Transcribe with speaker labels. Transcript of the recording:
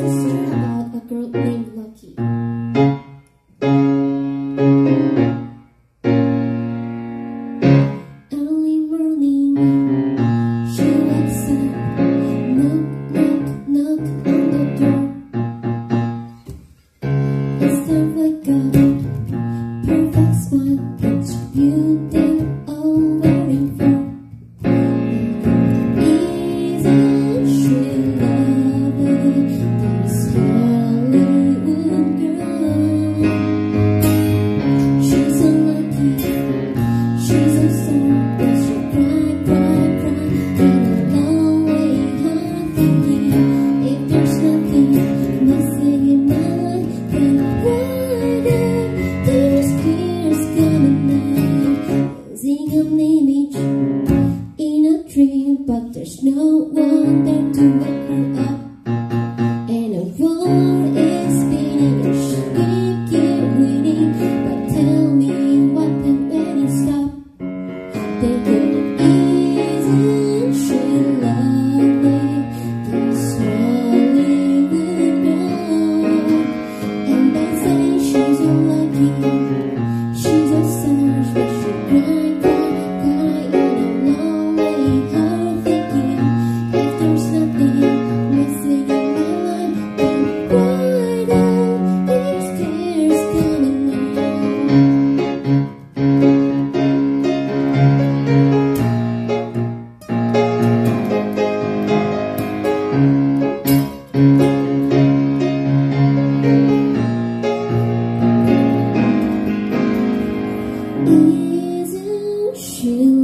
Speaker 1: is a song about a girl named Lucky. Early morning, she up, knock, knock, knock on the door. It's time. seeing an image in a dream, but there's no one there to Isn't she